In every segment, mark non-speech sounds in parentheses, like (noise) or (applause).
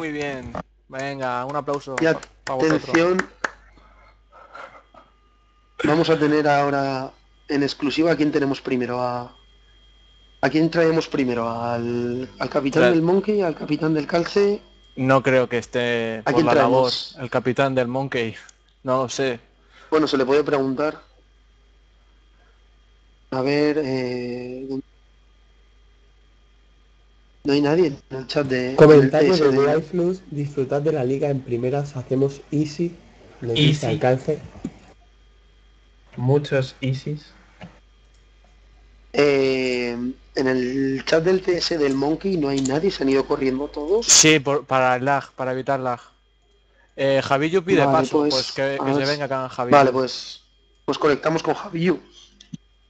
muy bien. Venga, un aplauso Y atención. Vamos a tener ahora en exclusiva a quién tenemos primero. A, ¿A quién traemos primero? ¿Al, al capitán Tra- del Monkey? ¿Al capitán del Calce? No creo que esté ¿A por la labor el capitán del Monkey. No lo sé. Bueno, se le puede preguntar. A ver, eh... No hay nadie en el chat de... Comentarios de de- disfrutad de la liga en primeras, hacemos easy, dice Easy. alcance. Muchos ISIS. Eh, en el chat del TS del Monkey no hay nadie, se han ido corriendo todos. Sí, por- para el lag, para evitar lag. Eh, Javillo pide Vale, paso, pues, pues, que, se venga acá Javillo. Vale, pues, pues conectamos con Javiu.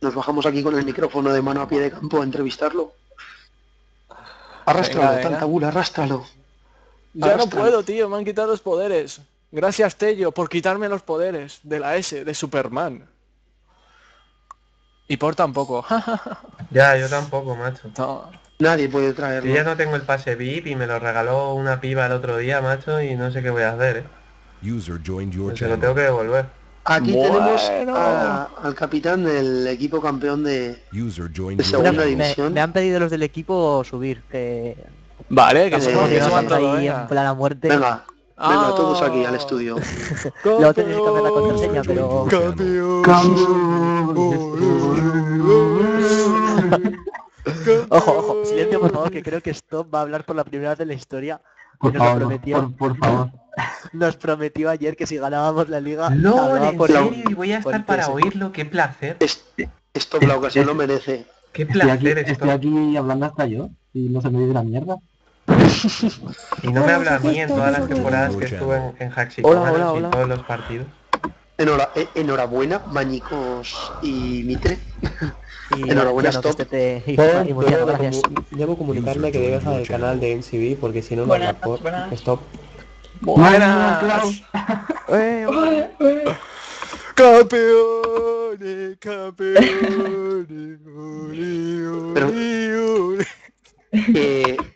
Nos bajamos aquí con el micrófono de mano a pie de campo a entrevistarlo. Arrástralo, Venga, venga. Tantabula, arrástralo. Ya no puedo, tío, me han quitado los poderes. Gracias, Tello, por quitarme los poderes de la S, de Superman. Y por tampoco. (laughs) Ya, yo tampoco, macho. No. Nadie puede Yo traerlo. ya no tengo el pase VIP y me lo regaló una piba el otro día, macho, y no sé qué voy a hacer, ¿eh? User joined your Se lo channel. tengo que devolver. Aquí Bueno. tenemos a- al capitán del equipo campeón de, de segunda me, división. me han pedido los del equipo subir, que, Vale, que se ahí venga. en plan a muerte. Venga, venga, Ah. todos aquí al estudio. (laughs) Luego tenéis que cambiar la contraseña, pero... (laughs) Ojo, ojo, silencio por favor, que creo que Stop va a hablar por la primera vez en la historia. Por Nos favor, prometió. por, por favor. (laughs) Nos prometió ayer que si ganábamos la liga... No, en por- serio, y voy a por estar para oírlo, qué placer. Es- Esto la ocasión lo merece. Qué Estoy aquí, placer esto. estoy aquí hablando hasta yo y no se me dice la mierda. Y no me habla a mí en todas las temporadas que estuve en, en Haxi Hola, hola, hola. todos los partidos. Enhora- eh, enhorabuena, Mañicos y Mitre. Y (laughs) Enhorabuena, Stop. te- y- y debo, gracias. comu- debo comunicarme que debes al canal de MCV porque si no no va por stop. Buenas. Eh, Campeones, campeones. ole, Pero- ole, ole. Eh, (laughs)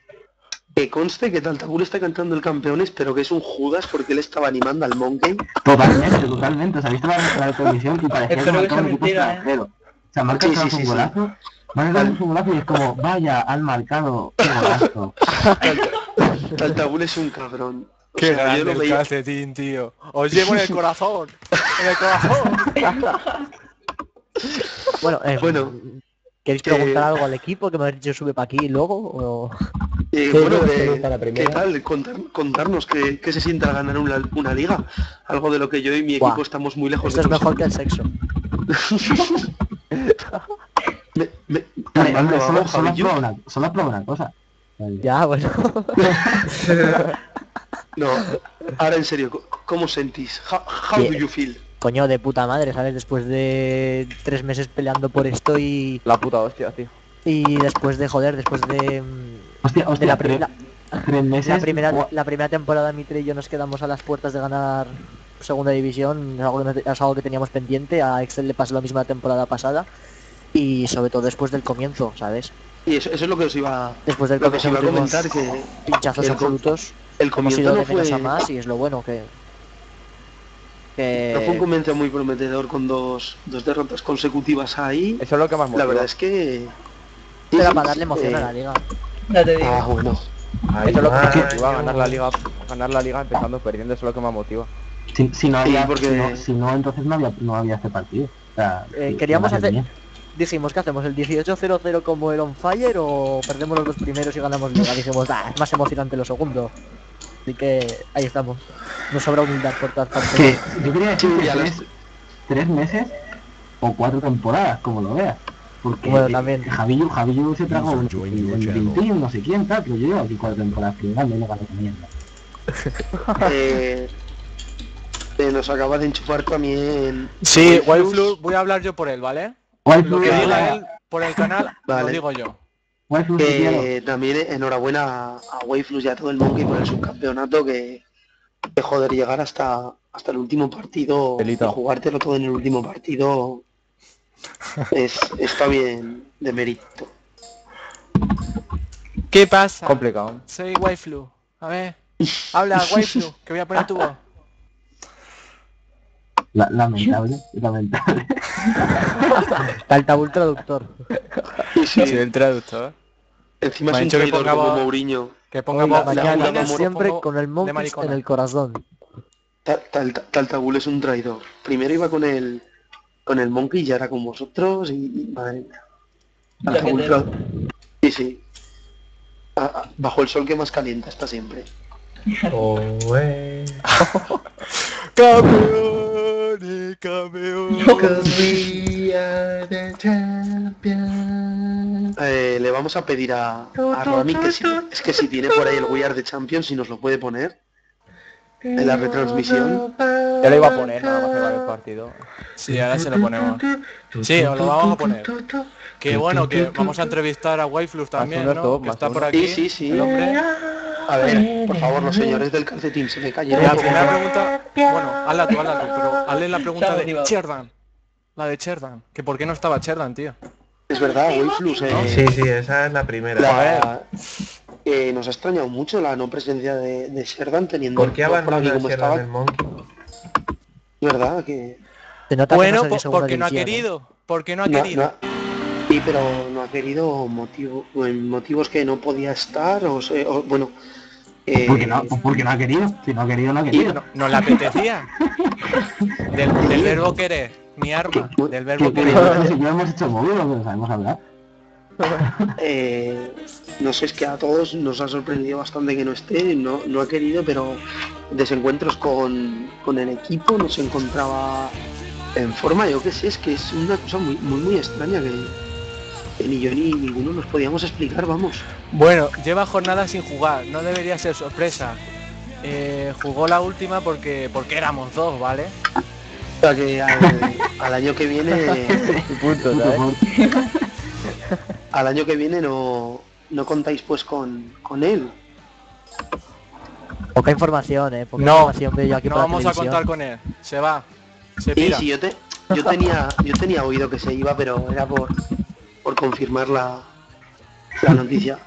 que conste que Tantabul está cantando el campeones, pero que es un Judas porque él estaba animando al Monkey. Totalmente, totalmente. O sea, viste la, la televisión y parecía Espero que que marcaba sea un equipo mentira, ¿eh? extranjero. O sea, marca Sí, el sí, sí, un sí. golazo. Marca un golazo y es como, vaya, han marcado. Qué golazo. Tantabul es un cabrón. O Qué sea, grande el veía- calcetín, tío. Os llevo en el corazón. En el corazón. Bueno, eh, Bueno, ¿queréis que- preguntar algo al equipo que me habéis dicho sube para aquí luego? O... Eh, Sí, bueno, eh, la ¿qué tal? Contar- contarnos qué, qué se siente al ganar una, una liga. Algo de lo que yo y mi Buah, equipo estamos muy lejos Esto es de mejor que el sexo. (laughs) Me- me- solo, solo, has probado una, solo has probado una cosa. Vale. Ya, bueno. (laughs) No, ahora en serio, ¿cómo sentís? How, how do you feel? Coño, de puta madre, ¿sabes? Después de tres meses peleando por esto y, La puta hostia, tío. y después de joder, después de, mm, Hostia, de hostia, la, primera tres meses. la primera Buah, la primera temporada Mitre y yo nos quedamos a las puertas de ganar segunda división, es algo que, no- es algo que teníamos pendiente, a Excel le pasó lo mismo la temporada pasada y sobre todo después del comienzo, ¿sabes? Y eso, eso es lo que os iba, Después del lo que os comienzo iba a comentar, que pinchazos el absolutos, el hemos comienzo ido no de menos fue, a más y es lo bueno que... no fue un que comienzo muy prometedor con dos, dos derrotas consecutivas ahí. Eso es lo que más La motiva. verdad es que... era para darle emoción a Eh, la liga. Ya te digo. Ah, bueno. Ay, Eso es lo que ay, motiva, ganar la liga, ganar la liga empezando perdiendo, eso es lo que más motiva. Si, si no Sí, había, porque- si, no, si no, entonces no había, no había este partido. O sea, Eh, sí, queríamos hacer-. Dijimos, ¿qué hacemos? ¿El 18-0-0 como el On Fire o perdemos los dos primeros y ganamos liga? Dijimos, ah, es más emocionante lo segundo. Así que ahí estamos. Nos sobra humildad por todas partes. Que yo quería decir Sí, que tres, tres meses o cuatro temporadas, como lo veas. Porque Bueno, eh, también. Javillo, Javillo se tragó User un, un no sé quién, tal, pero yo llevo aquí cuatro temporadas y no gano mierda. (laughs) Eh, eh, nos acaba de enchufar también... Sí. Wildflux, voy a hablar yo por él, ¿vale? Waifu, Lo que Vale. diga él por el canal, (laughs) lo Vale. digo yo. Que también eh, enhorabuena a, Wayflux y a todo el Monkey por el subcampeonato que, que joder llegar hasta hasta el último partido y jugártelo todo en el último partido es está bien de mérito. ¿Qué pasa? Complicado. Soy Wildflu. A ver. Habla, waifu, que voy a poner tu voz. La- lamentable, lamentable. Taltabul traductor. Sí, sí. Sí, el traductor. Encima Me ha es un dicho que pongamos- como Mourinho. Que pongamos Hola, Mañana la- la- mañana siempre con el monkeys en el corazón. Tal- Tal- Taltabul es un traidor. Primero iba con el con el Monkey y ya era con vosotros y, y- madre mía. Tra- Sí, sí. A- a- bajo el sol que más calienta está siempre. Campeones, (laughs) campeones. Eh, le vamos a pedir a, a Rami que si, es que si tiene por ahí el We Are the Champions, si nos lo puede poner en la retransmisión. Ya lo iba a poner, nada más que va el partido. Sí, ahora se lo ponemos. Sí, os lo vamos a poner. Que bueno, que vamos a entrevistar a Waiflux también, ¿no? dos, Que está por aquí. Sí, sí, sí. El hombre. A ver, por favor, los señores del calcetín se me cayeron. la primera pregunta, bueno, hazla tú, hazla tú, pero hazle la pregunta de. Cherdan. La de Cherdan. Que por qué no estaba Cherdan, tío. Es verdad, Wayflux, eh, Sí, sí, esa es la primera. la- eh, nos ha extrañado mucho la no presencia de, de Sherdan teniendo ¿Por qué el blog por aquí como Sierra estaba. del Monkey? Es verdad que Se nota que Bueno, no segunda porque no ha ¿eh? querido. Porque no ha no- querido. no ha- sí, pero no ha querido motivo, en motivos que no podía estar o, se- o, bueno. eh, ¿Por qué no? Pues porque no ha querido. Si no ha querido, no ha querido. No, nos la apetecía. (laughs) Del, del verbo querer. Mi arma. Que- Del Que, verbo que querer. que hemos hecho móvil, pero sabemos hablar. (laughs) eh, no sé, es que a todos nos ha sorprendido bastante que no esté, no, no ha querido, pero desencuentros con, con el equipo no se encontraba en forma, yo qué sé, es que es una cosa muy muy, muy extraña que, que ni yo ni ninguno nos podíamos explicar, vamos. Bueno, lleva jornadas sin jugar. No debería ser sorpresa. Eh, jugó la última porque porque éramos dos, ¿vale? O sea que al, al año que viene. (laughs) (laughs) al año que viene no, no contáis pues con, con él. Poca información, eh. Poca No, información veo yo aquí No vamos a contar con él. Se va. Se Sí, pira. sí, yo, te, yo tenía yo tenía oído que se iba, pero era por, por confirmar la, la noticia.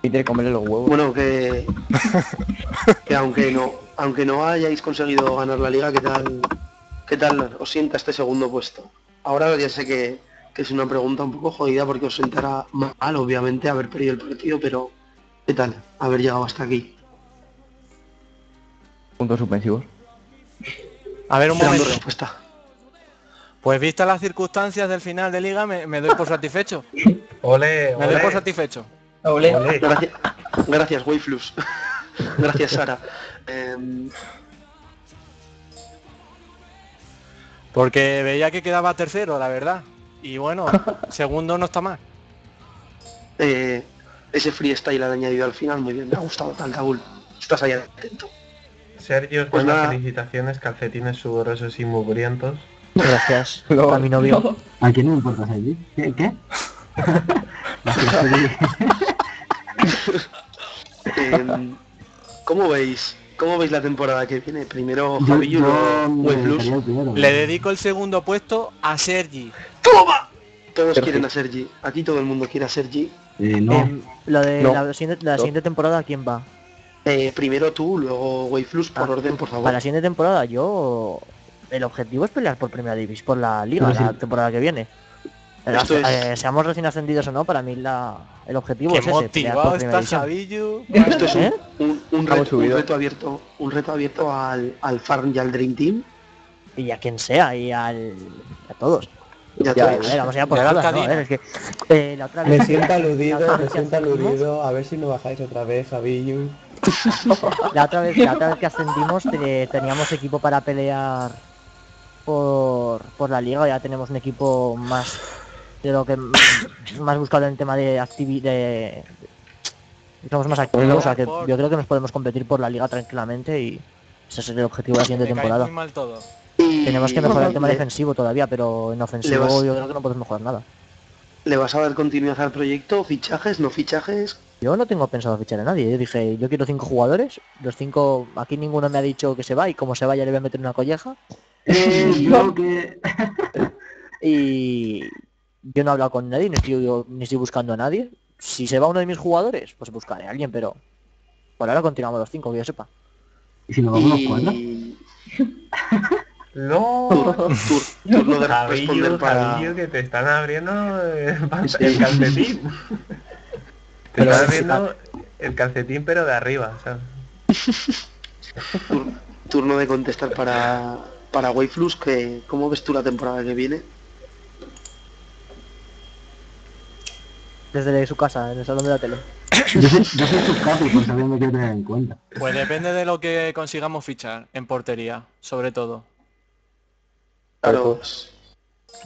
Peter, comerle los huevos. Bueno, que, que aunque no aunque no hayáis conseguido ganar la liga, ¿qué tal qué tal os sienta este segundo puesto? Ahora ya sé que, que es una pregunta un poco jodida porque os sentará mal, obviamente, haber perdido el partido, pero ¿qué tal haber llegado hasta aquí? Puntos suspensivos. A ver un momento. respuesta. Pues vistas las circunstancias del final de liga, me, me doy por satisfecho. (laughs) Ole, Me doy por satisfecho. Ole. ole. Gracias, gracias Wayflux. (laughs) gracias, Sara. Em, Porque veía que quedaba tercero, la verdad. Y bueno, (laughs) segundo no está mal. eh, ese freestyle al añadido al final, muy bien, me ha gustado tanto, Raúl. Estás ahí atento. Sergio, os Pues nada. felicitaciones, calcetines sudorosos y mugrientos. Gracias (laughs) a mi novio. ¿A quién le importa allí? ¿Qué? ¿Qué? (laughs) Em, ¿Cómo veis? ¿Cómo veis la temporada que viene? Primero Yo- Javi yo me primero. Le dedico el segundo puesto a Sergi. ¡Toma! Todos Perfecto. quieren a Sergi. Aquí todo el mundo quiere a Sergi. Eh, no. Lo de No. la, siguiente, la No. siguiente temporada, ¿quién va? Eh, primero tú, luego Wayflux, por Ah, orden, por favor. Para la siguiente temporada, yo... El objetivo es pelear por primera división, por la liga, Pero la temporada que viene. Eh, Esto es- eh, seamos recién ascendidos o no, para mí la, el objetivo Qué es ese, pelear por motivado primera está. Javillu. Esto es un, ¿Eh? un- reto, un reto abierto, un reto abierto al, al Farm y al Dream Team. Y a quien sea, y al, a todos. Ya. A ver, vamos a ir a por todas, ¿no? A Alcadina. ver, es que eh, la otra vez... Me siento aludido, me siento aludido. A ver si no bajáis otra vez, Javillu. La otra vez, la otra vez que ascendimos te- teníamos equipo para pelear por, por la liga, ya tenemos un equipo más de lo que más buscado en el tema de actividad somos más activos, o sea que por- yo creo que nos podemos competir por la liga tranquilamente y ese es el objetivo de la siguiente temporada. muy mal todo. Y Tenemos que mejorar el tema le- defensivo todavía, pero en ofensivo vas- yo creo que no podemos mejorar nada. ¿Le vas a dar continuidad al proyecto? ¿Fichajes? ¿No fichajes? Yo no tengo pensado fichar a nadie. Yo dije, yo quiero cinco jugadores. Los cinco, aquí ninguno me ha dicho que se va y como se vaya le voy a meter una colleja. Eh, (laughs) yo que... Y yo no he hablado con nadie, ni estoy, yo- ni estoy buscando a nadie. Si se va uno de mis jugadores, pues buscaré a alguien, pero Por ahora continuamos los cinco, que yo sepa. ¿Y si nos vamos los cuatro? (laughs) No, tur- turno de responder para... Que te están abriendo (laughs) el, el calcetín. te Pero están es- abriendo el calcetín pero de arriba, turno de contestar para para Wayflux, que ¿cómo ves tú la temporada que viene? Desde su casa, en el salón de la tele. Yo soy, yo soy saber me quiero tener en cuenta. Pues depende de lo que consigamos fichar en portería, sobre todo. Claro,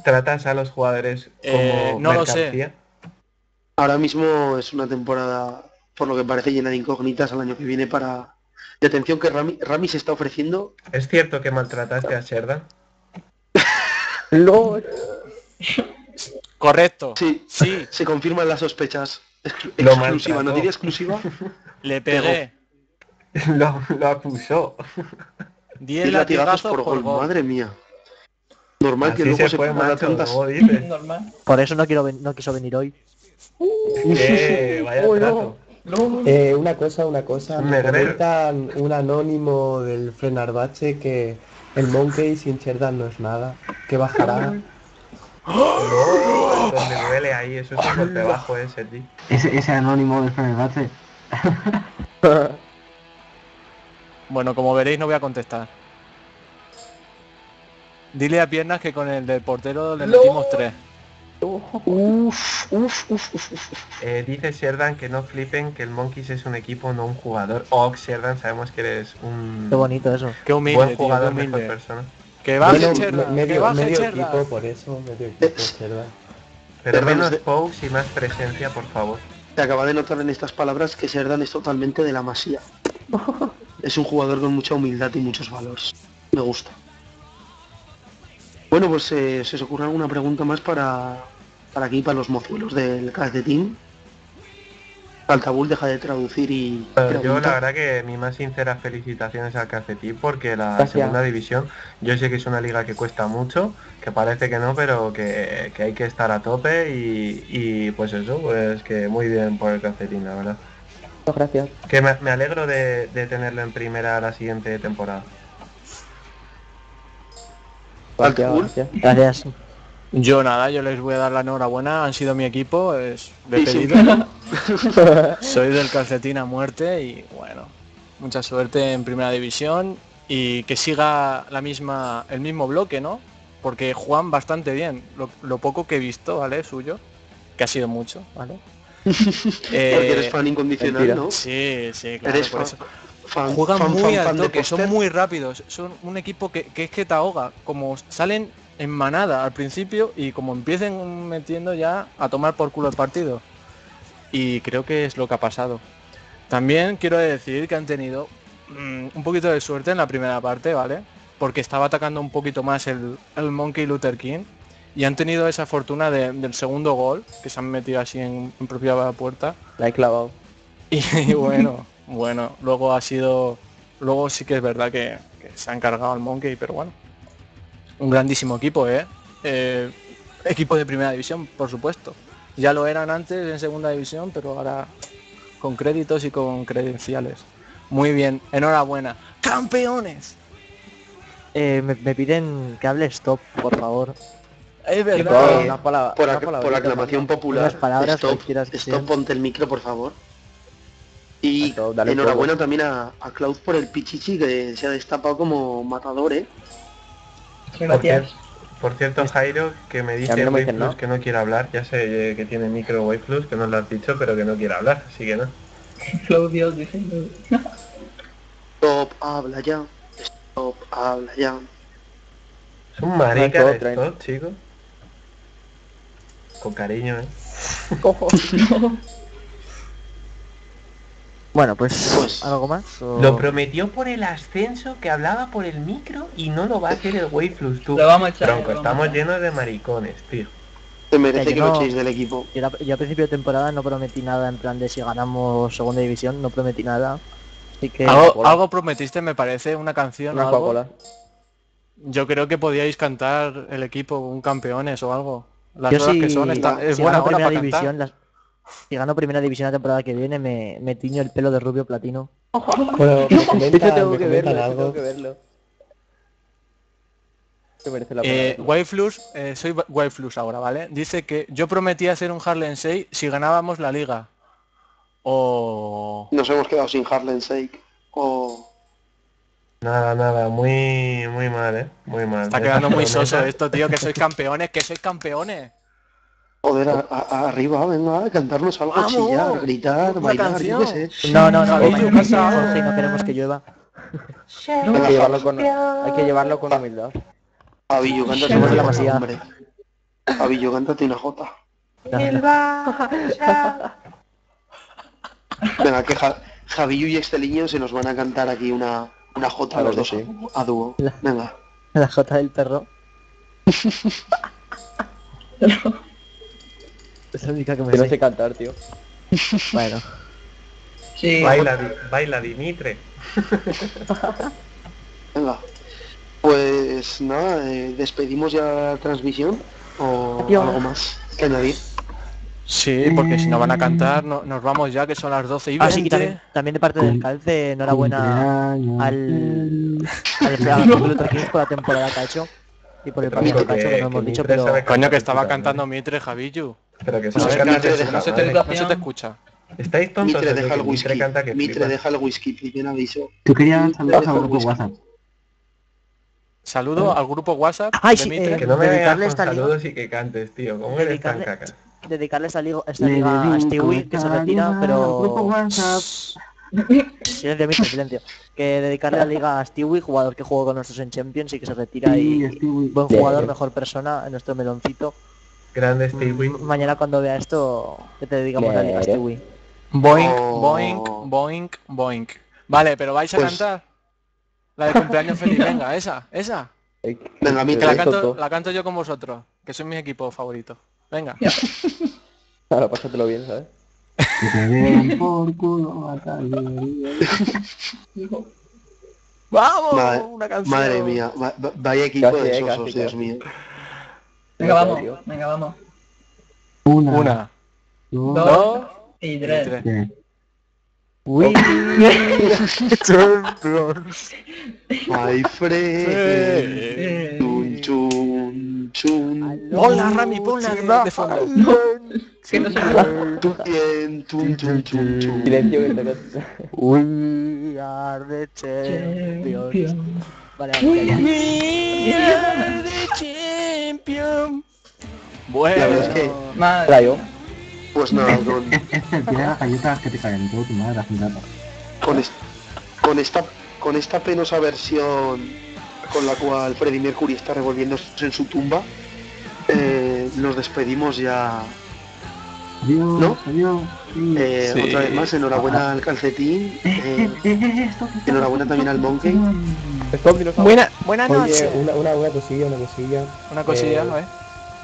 Tratas a los jugadores como Eh, no lo sé. ahora mismo es una temporada, por lo que parece, llena de incógnitas al año que viene para... De atención que Rami, Rami se está ofreciendo... ¿Es cierto que maltrataste a Sherdan? LOL. (laughs) Correcto. Sí, Sí, se confirman las sospechas. Exclu- Lo exclusiva, ¿no diría exclusiva? (laughs) le pegué (laughs) lo, lo acusó. 10 10 latigazos latigazos por gol, gol. madre mía. Normal que luego se pongan macho, tantas... Normal. Por eso no quiero ven- no quiso venir hoy. Eh, vaya Oh, no. trato. No. Eh, una cosa, una cosa. Me comentan un anónimo del Frenarbache que el Monkey sin Cherdan no es nada. Que bajará. No, donde duele ahí, eso es un golpe bajo ese, tío. Ese, ese anónimo del Fenerbahce. (laughs) Bueno, como veréis no voy a contestar. Dile a piernas que con el del portero le No. metimos tres. Uf, uf, uf, uf, uf. Eh, dice Sherdan que no flipen que el Monkeys es un equipo, no un jugador. Oh, Sherdan, sabemos que eres un Qué bonito eso. Qué humilde, buen tío, qué jugador, mejor humilde. persona. Que baje Bueno, que medio, baje medio equipo, por eso, medio equipo. Pero Sherdan menos es de- pokes y más presencia, por favor. Se acaba de notar en estas palabras que Serdan es totalmente de la masía. (laughs) es un jugador con mucha humildad y muchos valores. Me gusta. Bueno, pues eh, ¿se os ocurre alguna pregunta más para, para aquí, para los mozuelos del calcetín? Altabul deja de traducir y yo la verdad que mi más sinceras felicitaciones al Calcetín porque la Gracias. segunda división, yo sé que es una liga que cuesta mucho, que parece que no, pero que, que hay que estar a tope y, y, pues eso, pues que muy bien por el Calcetín, la verdad. Gracias. Que me, me alegro de, de tenerlo en primera la siguiente temporada. Gracias, Altabul. gracias. Gracias. Yo nada, yo les voy a dar la enhorabuena, han sido mi equipo, es de pedido. (laughs) Soy del calcetín a muerte y bueno, mucha suerte en primera división y que siga la misma, el mismo bloque, ¿no? Porque juegan bastante bien, lo, lo poco que he visto, ¿vale? Suyo, que ha sido mucho, ¿vale? (laughs) Porque eres Eh, fan incondicional, mentira. ¿no? Sí, sí, claro, Eres por fan, eso. Fan, Juegan fan, muy fan, al toque, son muy rápidos, son un equipo que, que es que te ahoga, como salen en manada al principio y como empiecen metiendo ya a tomar por culo el partido. Y creo que es lo que ha pasado. También quiero decir que han tenido mm, un poquito de suerte en la primera parte, ¿vale? Porque estaba atacando un poquito más el, el Monkey Luther King y han tenido esa fortuna de- del segundo gol, que se han metido así en, en propia puerta. La he clavado. (laughs) Y bueno, bueno, luego ha sido, luego sí que es verdad que, que se han cargado al Monkey, pero bueno, un grandísimo equipo, ¿eh? Eh, Equipo de primera división, por supuesto. Ya lo eran antes en segunda división, pero ahora con créditos y con credenciales. Muy bien, enhorabuena. ¡Campeones! Eh, me, me piden que hable stop, por favor. Es verdad. Por, ac- por aclamación popular. Unas palabras stop, cualquiera que stop, ponte el micro, por favor. Y Stop, enhorabuena también a, a Cloud por el pichichi que se ha destapado como matador, ¿eh? Gracias. Por cierto, Jairo, que me dice no me dicen que no quiere hablar, ya sé eh, que tiene micro Wayflux, que nos lo has dicho, pero que no quiere hablar, así que no. (laughs) Claudio dice. Stop, habla ya. Stop, habla ya. Es un marica No, de todo estos, chicos. Con cariño, ¿eh? (laughs) Bueno, pues, Pues- ¿algo más? o- Lo prometió por el ascenso, que hablaba por el micro y no lo va a hacer el Wayflux, tú. Lo vamos a echar. Tronco, a estamos echar. llenos de maricones, tío. Se merece Que que lo no- echéis del equipo. Yo, era- yo a principio de temporada no prometí nada en plan de si ganamos segunda división, no prometí nada. Así que Algo, algo prometiste, me parece, una canción o Una algo. Coca-Cola. Yo creo que podíais cantar el equipo un campeones o algo. Las yo horas sí, que son está- es si buena hora para división, cantar. las- Si gano primera división la temporada que viene, me, me tiño el pelo de rubio platino. (laughs) Bueno, (laughs) comentan, tengo que verlo, tengo que verlo. Que merece la. Eh, eh, soy Wildflux ahora, ¿vale? Dice que yo prometía ser un Harlem 6 si ganábamos la liga. O... Nos hemos quedado sin Harlem Shake. O... Nada, nada, muy muy mal, ¿eh? Muy mal. Está quedando muy (laughs) soso esto, tío, que sois campeones, que sois campeones. Joder, a- a- arriba, venga, cantarnos algo, ¡Vamos! chillar, gritar, Una bailar, canción. yo qué sé. No, no, no, ¿qué pasa? Jorge, no queremos que llueva. hay, que llevarlo con, hay que llevarlo con humildad. Javillo, cántate una la jota, masía. hombre. Cántate una jota. Venga, que Ja- Javillo y Esteliño se nos van a cantar aquí una, una jota a los dos que a, dúo. La- Venga. La jota del perro. (laughs) (laughs) Es la única que me Que no sé. cantar, tío. (laughs) Bueno, Sí, Baila, Di- baila Dimitre. (laughs) Venga. Pues nada, eh, despedimos ya la transmisión o Adiós. algo más que añadir. Sí, porque si no van a cantar, no- nos vamos ya, que son las 12 y 20. ah, sí, y también, también de parte del calce, enhorabuena al, al, Kings por la temporada que ha hecho y por el partido que- que ha hecho, que que no hemos dicho, pero Coño, que estaba cantando. Mitre, Javillu. Pero que se ver, canta deja- no se te, madre. no se te escucha. ¿Estáis tontos? Mitre, deja el Mitre whisky. canta que Mitre, flipas. deja el whisky, piden aviso. Tú querías saludos al grupo. WhatsApp. Saludo al grupo WhatsApp Ay, sí, Mitre. eh, Que no me saludos y que cantes, tío. ¿Cómo eres tan Dedicarle- caca? dedicarle esta liga, esta Le liga a Stewie, que se retira, grupo pero... WhatsApp. (laughs) Silencio, Mitre, silencio. Que dedicarle la liga a Stewie, jugador que jugó con nosotros en Champions y que se retira Sí, y... Stewie. Buen jugador, mejor persona, en nuestro meloncito. Grande Stewie. Mm, Mañana cuando vea esto, que te dedicamos la a Claro. Stewie. Boink, Oh. boink, boink, boink. Vale, pero vais a Pues- cantar. La de cumpleaños feliz, (laughs) venga, esa, esa. Eh, Venga, Que Mitre, la Eres canto, la canto yo con vosotros, que sois mi equipo favorito. Venga. (laughs) Ahora pásatelo bien, ¿sabes? Te por culo a ¡Vamos! Madre- una canción. Madre mía, va- va- vaya equipo Casi, de eh, sosos, casi, Dios casi. mío. Venga, vamos, tío. venga, vamos. Una, Una, dos, Y y tres. tres. Uy, My (laughs) friend. Chun, chun, chun. Ponla, Rami, ponla de, de fondo. que no se Tú bien, chun, chun, chun, chun. Silencio que te cantas. we are the champions. We are the champion. Bueno, La verdad es que- Madre. Pues nada, (laughs) con, tira las galletas que te caen todo tu madre con, es- con esta con esta penosa versión con la cual Freddie Mercury está revolviéndose en su tumba, eh, nos despedimos ya. Adiós, ¿No? adiós. Sí. Eh, Sí. Otra vez más, enhorabuena al calcetín. (laughs) Eh, eh, enhorabuena también al Monkey. Buena, buenas Oye, noches. una, una, una cosilla, una cosilla. Una cosilla, eh.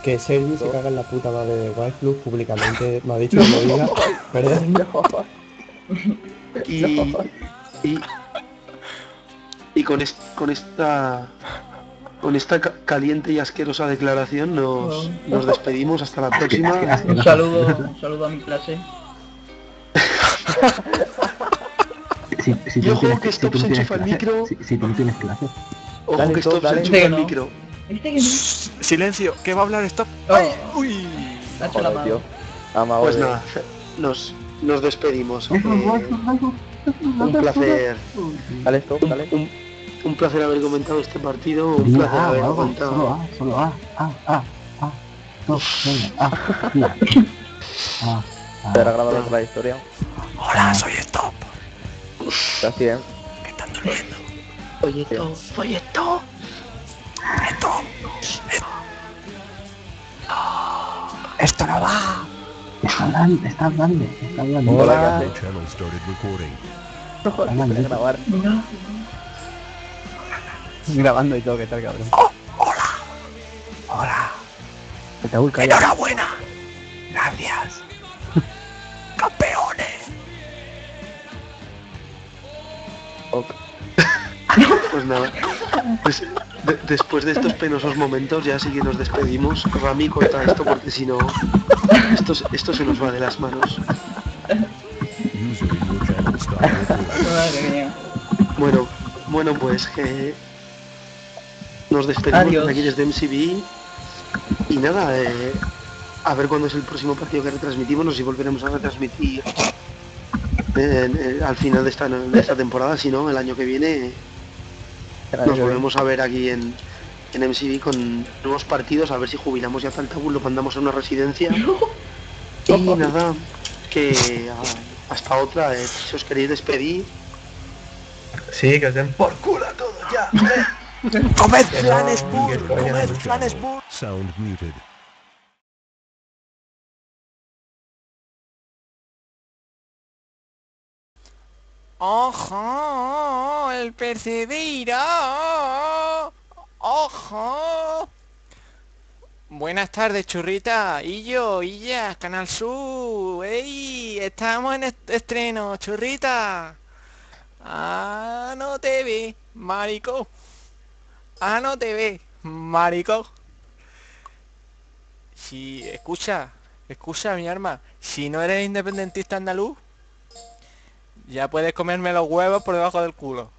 Que Sergi se caga en la puta madre de Wildflux públicamente. Me ha dicho que lo diga. (laughs) ¿Verdad? (laughs) Y, y, y con, es- con esta con esta ca- caliente y asquerosa declaración nos, nos despedimos hasta la próxima. Un saludo, un saludo a mi clase. (laughs) Si, si Y tú ojo tienes- que tú se enchufa el micro. Si, si tú no tienes clase. Ojo Dale, que Stop, esto se enchufa el no. micro. ¿Viste que no? Silencio, que va a hablar stop. Oh, Uy. hecho la Joder, mano. tío. Pues nada, nos, nos despedimos. (laughs) Eh, un placer, Dale, stop, dale. un- un placer haber comentado este partido, un Diga placer A o haber algo, solo comentado. A, solo A, A, A, A. No, venga, A, mira. A, A. Te grabado para la historia. Hola, soy stop. Casi, eh. ¿Qué están durmiendo? Oye, esto, oye, esto. Stop. Esto no va. Está hablando, está hablando, está hablando. Hola. (laughs) (laughs) Grabando y todo, ¿qué tal, cabrón? Hola. Raúl, calla. Enhorabuena. Gracias. (laughs) Campeones. (laughs) Pues nada, pues de- después de estos penosos momentos ya sí que nos despedimos. Rami corta esto porque si no, esto, se- esto se nos va de las manos. Madre mía. Bueno, bueno pues que nos despedimos Adiós. aquí desde MCB y nada, eh, a ver cuándo es el próximo partido que retransmitimos, no sé si volveremos a retransmitir eh, eh, al final de esta, de esta temporada, si no, el año que viene nos volvemos a ver aquí en, en MCB con nuevos partidos, a ver si jubilamos ya tal tabú, lo mandamos a una residencia. (laughs) Y nada, que hasta otra, eh, si os queréis despedir, Sí, que os den por culo a todos ya. (laughs) ¡Comed esto ya ¡Comed flanes Bull! Sound muted. ¡Ojo! ¡El percebiro! ¡Ojo! Buenas tardes, churrita. Y yo, y ya, Canal Sur. ¡Ey! Estamos en est- estreno, churrita. Ah, no te ve, marico. Ah, no te ve, marico. Si, escucha, escucha mi arma. Si no eres independentista andaluz, ya puedes comerme los huevos por debajo del culo.